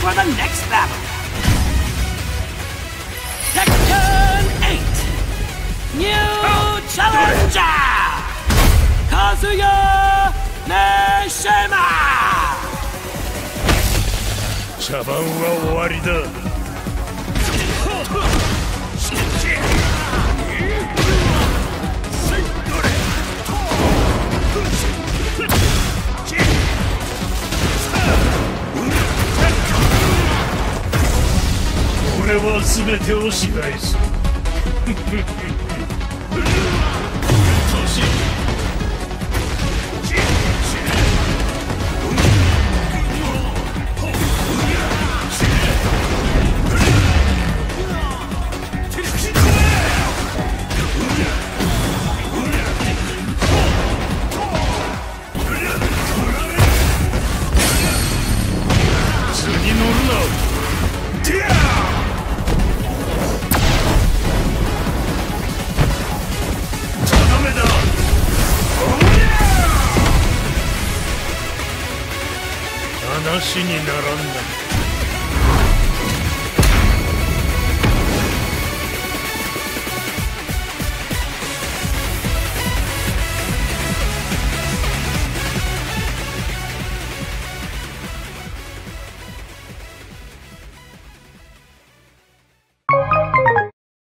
for the next battle. Section 8 New Challenger Kazuya Neshima 茶番は終わりだは全てを支配する。話にならんな